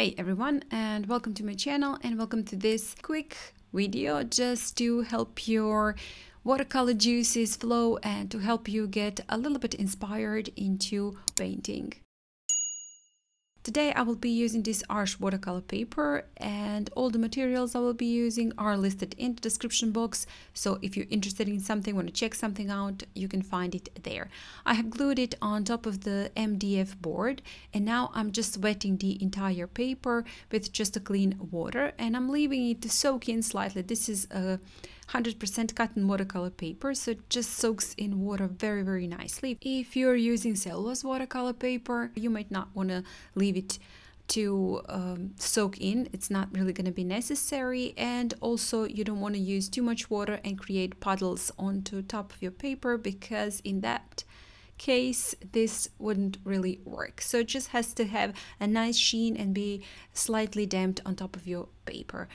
Hey everyone and welcome to my channel and welcome to this quick video just to help your watercolor juices flow and to help you get a little bit inspired into painting. Today I will be using this Arches watercolor paper and all the materials I will be using are listed in the description box so if you're interested in something, want to check something out, you can find it there. I have glued it on top of the MDF board and now I'm just wetting the entire paper with just a clean water and I'm leaving it to soak in slightly. This is a 100% cotton watercolor paper so it just soaks in water very very nicely. If you're using cellulose watercolor paper you might not want to leave it to um, soak in. It's not really going to be necessary and also you don't want to use too much water and create puddles onto top of your paper because in that case this wouldn't really work. So it just has to have a nice sheen and be slightly damped on top of your paper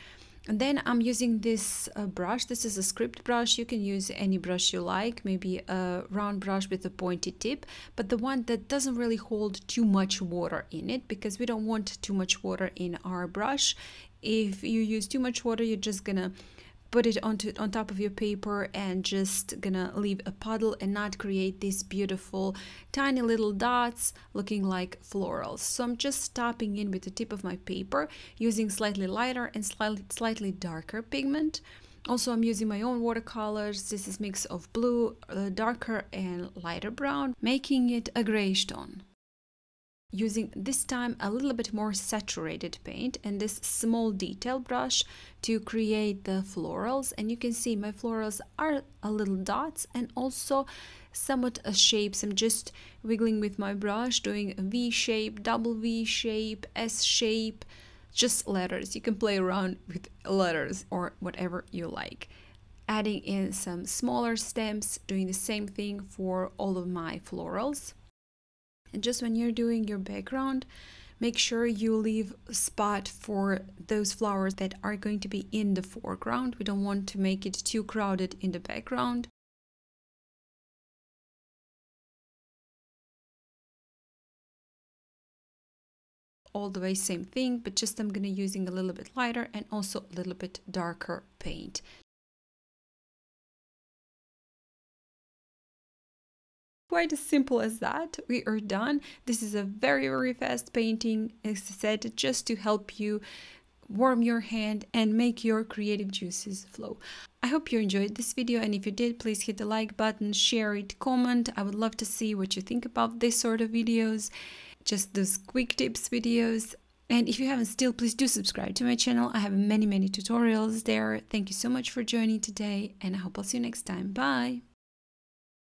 and then I'm using this uh, brush. This is a script brush. You can use any brush you like, maybe a round brush with a pointy tip, but the one that doesn't really hold too much water in it because we don't want too much water in our brush. If you use too much water, you're just gonna put it onto on top of your paper and just gonna leave a puddle and not create these beautiful tiny little dots looking like florals. So i'm just tapping in with the tip of my paper using slightly lighter and slightly slightly darker pigment. Also i'm using my own watercolors. This is mix of blue uh, darker and lighter brown making it a grayish tone using this time a little bit more saturated paint and this small detail brush to create the florals. And you can see my florals are a little dots and also somewhat a shapes i'm just wiggling with my brush doing a v shape double v shape s shape just letters. You can play around with letters or whatever you like. Adding in some smaller stems doing the same thing for all of my florals and just when you're doing your background, make sure you leave a spot for those flowers that are going to be in the foreground. We don't want to make it too crowded in the background. all the way same thing but just I'm gonna using a little bit lighter and also a little bit darker paint quite as simple as that. We are done. This is a very, very fast painting, as I said, just to help you warm your hand and make your creative juices flow. I hope you enjoyed this video and if you did please hit the like button, share it, comment. I would love to see what you think about this sort of videos, just those quick tips videos. And if you haven't still, please do subscribe to my channel. I have many, many tutorials there. Thank you so much for joining today and I hope I'll see you next time. Bye!